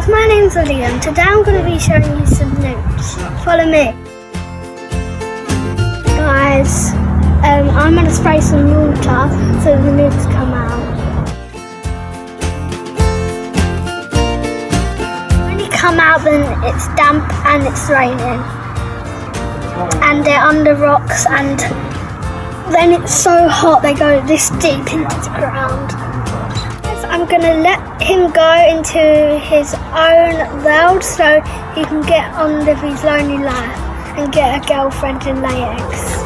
name's Ollie and today I'm going to be showing you some newts. Follow me. Guys, um, I'm going to spray some water so the newts come out. When you come out then it's damp and it's raining. And they're under rocks and then it's so hot they go this deep into the ground. Gonna let him go into his own world so he can get on with his lonely life and get a girlfriend and lay eggs.